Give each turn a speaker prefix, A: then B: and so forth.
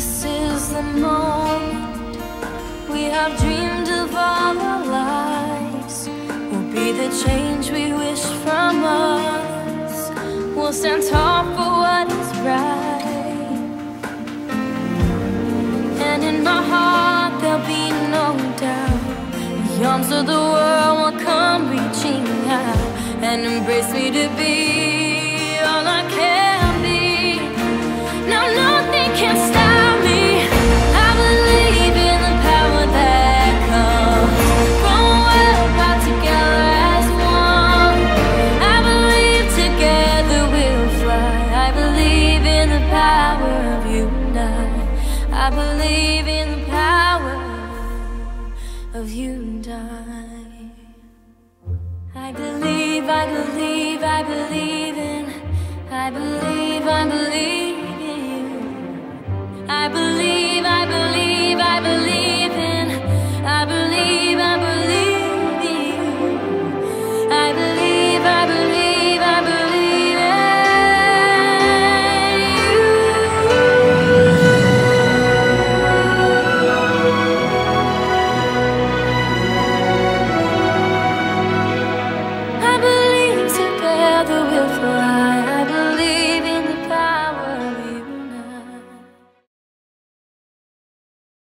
A: This is the moment we have dreamed of all our lives. We'll be the change we wish from us. We'll stand tall for what is right. And in my heart, there'll be no doubt. The arms of the world will come reaching out and embrace me to be power of you and I. I believe in the power of you and I. I believe, I believe, I believe in. I believe, I believe in you. I believe.